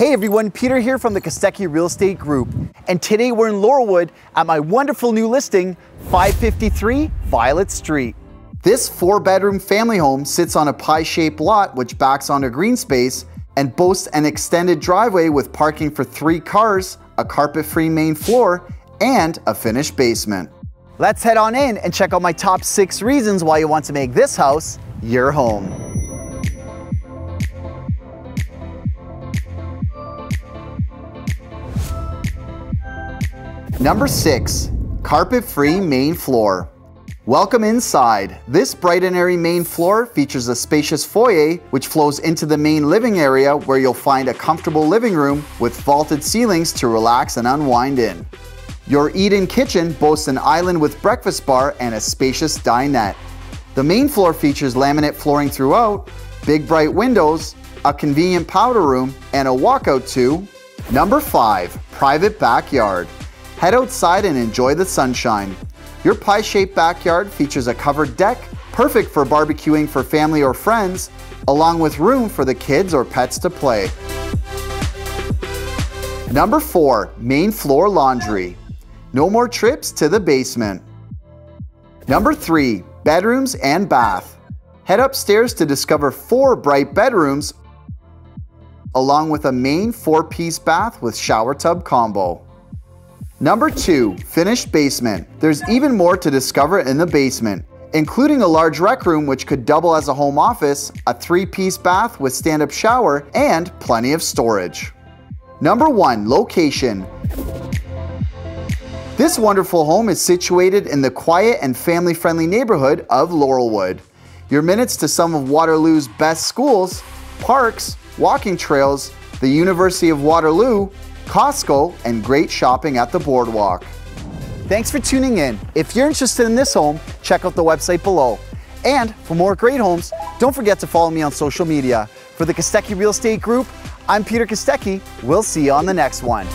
Hey everyone, Peter here from the Kostecki Real Estate Group. And today we're in Laurelwood at my wonderful new listing, 553 Violet Street. This four bedroom family home sits on a pie shaped lot which backs onto green space and boasts an extended driveway with parking for three cars, a carpet free main floor, and a finished basement. Let's head on in and check out my top six reasons why you want to make this house your home. Number 6. Carpet-free main floor. Welcome inside. This bright and airy main floor features a spacious foyer which flows into the main living area where you'll find a comfortable living room with vaulted ceilings to relax and unwind in. Your eat-in kitchen boasts an island with breakfast bar and a spacious dinette. The main floor features laminate flooring throughout, big bright windows, a convenient powder room, and a walkout to Number 5. Private Backyard Head outside and enjoy the sunshine. Your pie-shaped backyard features a covered deck, perfect for barbecuing for family or friends, along with room for the kids or pets to play. Number 4. Main Floor Laundry. No more trips to the basement. Number 3. Bedrooms and Bath. Head upstairs to discover four bright bedrooms along with a main four-piece bath with shower tub combo. Number 2. Finished basement. There's even more to discover in the basement, including a large rec room which could double as a home office, a three-piece bath with stand-up shower, and plenty of storage. Number 1. Location. This wonderful home is situated in the quiet and family-friendly neighborhood of Laurelwood. You're minutes to some of Waterloo's best schools, parks, walking trails, the University of Waterloo, Costco, and great shopping at the boardwalk. Thanks for tuning in. If you're interested in this home, check out the website below. And for more great homes, don't forget to follow me on social media. For the Kostecki Real Estate Group, I'm Peter Kostecki. We'll see you on the next one.